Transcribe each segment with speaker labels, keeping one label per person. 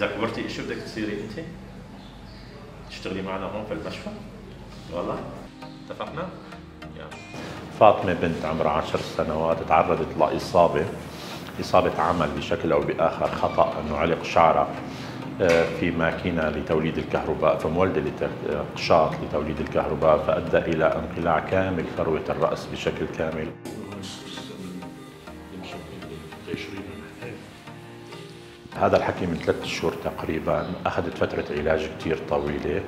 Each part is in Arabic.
Speaker 1: اذا كبرتي إيش بدك تصيري أنت؟ تشتغلي معنا هون في المشفى؟ والله اتفقنا؟ فاطمة بنت عمرها عشر سنوات تعرضت لإصابة إصابة عمل بشكل أو بآخر خطأ أنه علق شعرها آه، في ماكينة لتوليد الكهرباء فمولدة قشاط لتوليد الكهرباء فأدى إلى انقلاع كامل فروة الرأس بشكل كامل هذا الحكي من ثلاث شهور تقريبا. أخذت فترة علاج كثير طويلة.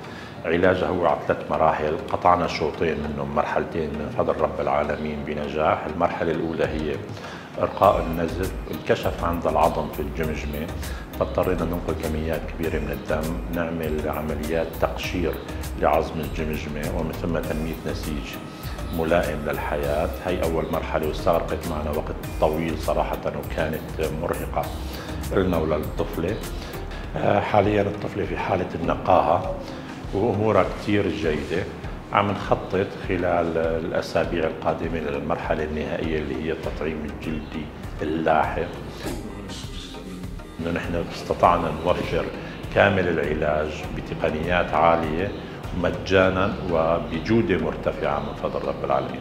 Speaker 1: علاجها هو على ثلاث مراحل. قطعنا شوطين منهم. مرحلتين من فضل رب العالمين بنجاح. المرحلة الأولى هي إرقاء النزف. انكشف عند العظم في الجمجمة. فاضطرينا ننقل كميات كبيرة من الدم. نعمل عمليات تقشير لعظم الجمجمة. ومن ثم تنمية نسيج ملائم للحياة. هي أول مرحلة واستغرقت معنا وقت طويل صراحة وكانت مرهقة. لنا وللطفلة آه، حاليا الطفلة في حالة النقاهة وأمورها كثير جيدة. عم نخطط خلال الأسابيع القادمة للمرحلة النهائية اللي هي التطعيم الجلدي اللاحق. إنه نحن استطعنا نوفر كامل العلاج بتقنيات عالية مجانا وبجودة مرتفعة من فضل رب العالمين.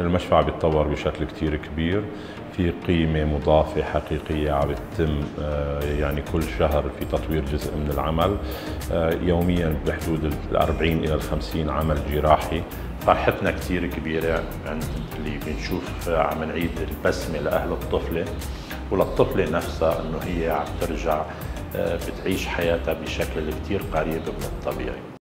Speaker 2: المشفى عم يتطور بشكل كثير كبير في قيمة مضافة حقيقية عم تتم آه، يعني كل شهر في تطوير جزء من العمل. آه، يوميا بحدود ال 40 إلى ال 50 عمل جراحي.
Speaker 1: فرحتنا كثير كبيرة عند اللي بنشوف عم نعيد البسمة لأهل الطفلة. وللطفلة نفسها أنه هي عم ترجع آه، بتعيش حياتها بشكل كثير قريب من الطبيعي.